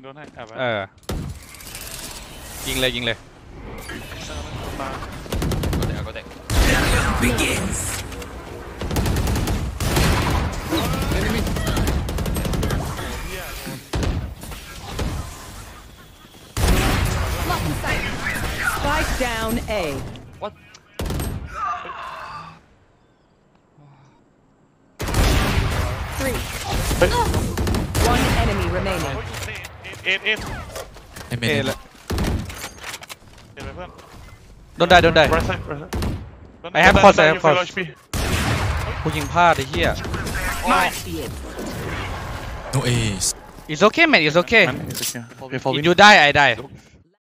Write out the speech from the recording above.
งโดนให้อ่ะไปเออยิงเลยยิงเลยมาก็แต่ก็แต่ begins enemy ล็อกใส่ Spike down A. What? Three. One enemy remaining. เอเอเอเอลยโดนได้โดนได้ไอ้ครัคอสไอแฮรคอสผู้ยิงพลาดไอ้เหี้ยโนเอสอีสโอเคแมนอีสโอเคอยู่ได้ไอ้ได้